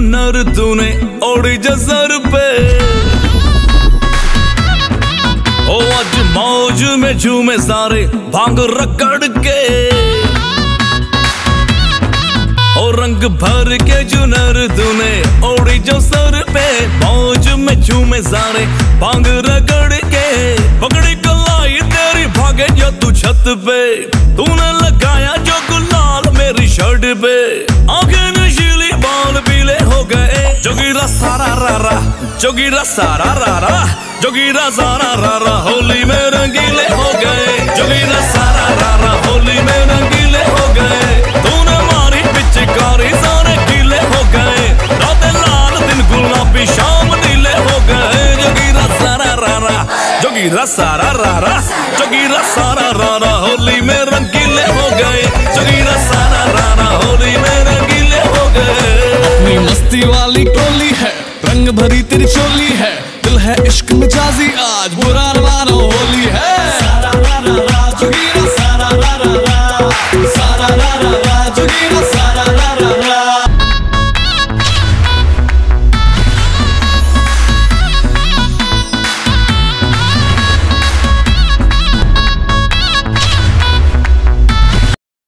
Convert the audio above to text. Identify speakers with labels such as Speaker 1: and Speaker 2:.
Speaker 1: चुनर तूने ओढ़ी जसर पे। ओ, आज मौज में झूमे सारे भाँग रगड़ के। ओ, रंग भर के चुनर तूने ओढ़ी जो सर पे। मौज में झूमे सारे भाँग रगड़ के। पकड़ी कलाई तेरी भागे जो तू छत पे। तूने लगाया जो गुलाल मेरी शर्ट पे। आँखें जोगीरा सारा रा रा, जोगीरा सारा रा रा, जोगीरा सारा रा रा, होली में रंगीले हो गए। जोगीरा सारा रा रा, होली में रंगीले हो गए। तूने मारी पिचकारी सारे गीले हो गए। रातें लाल दिन गुलाबी शाम नीले हो गए। जोगीरा सारा रा रा, जोगीरा सारा रा रा, जोगीरा सारा रा रा, होली में रंगीले हो गए। जोगीरा सारा रा रा, होली में रंगीले हो गए।
Speaker 2: अपनी मस्ती वाली भरी तेरी चोली है। दिल है इश्क मिजाजी आज बुरा मानो होली है।